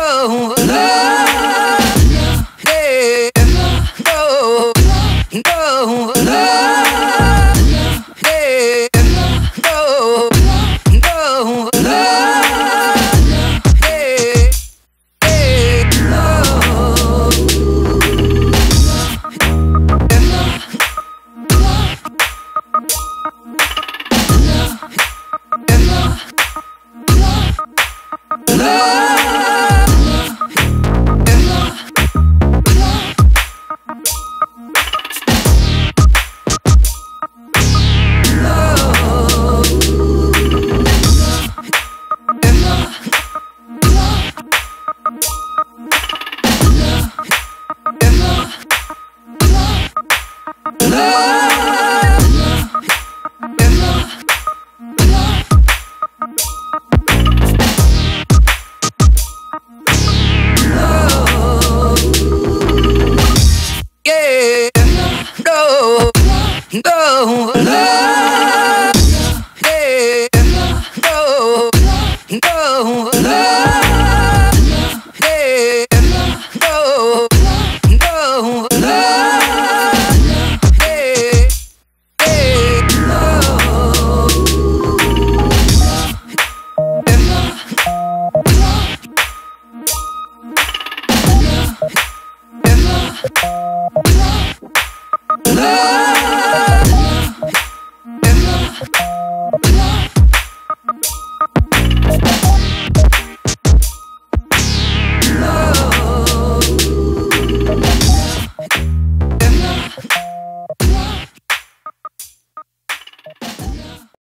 oh. no, no, yeah, no, yeah, no, yeah, yeah, no.